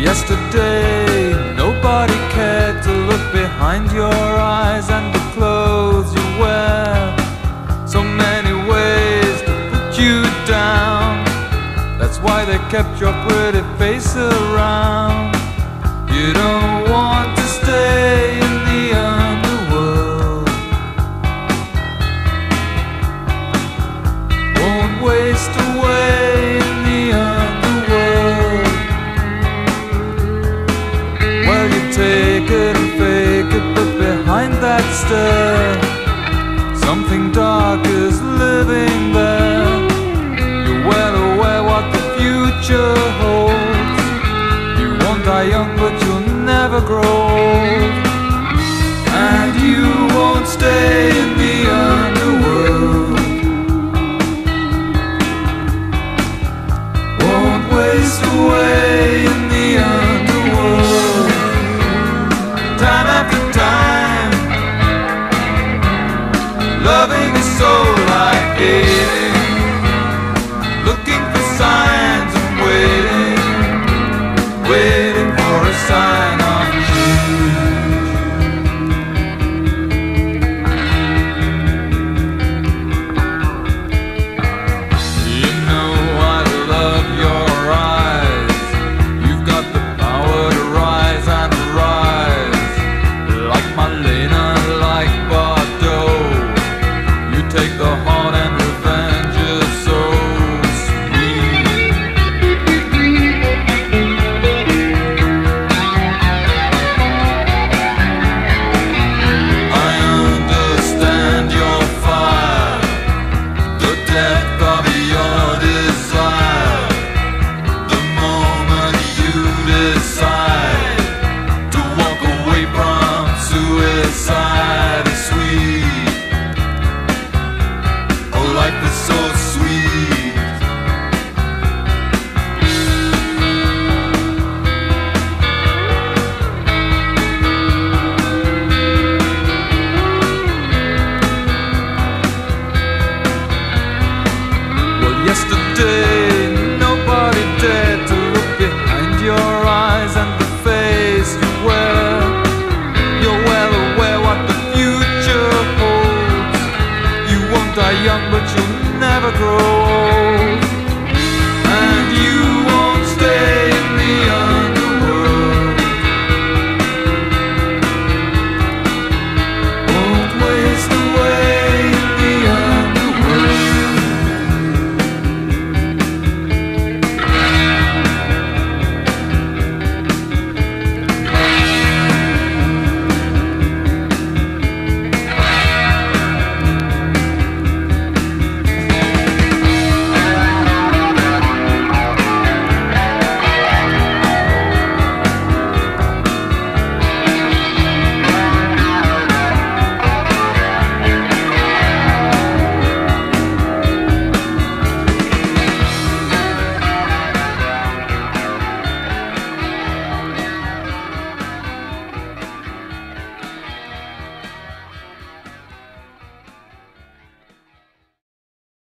Yesterday, nobody cared to look behind your eyes and the clothes you wear. So many ways to put you down. That's why they kept your pretty face around. You don't want to stay it and fake it, but behind that stare, something dark is living there. You're well aware what the future holds. You won't die young, but you'll never grow old. And you won't stay in the underworld. Won't waste away is sweet. Oh, life is so sweet. Well, yesterday.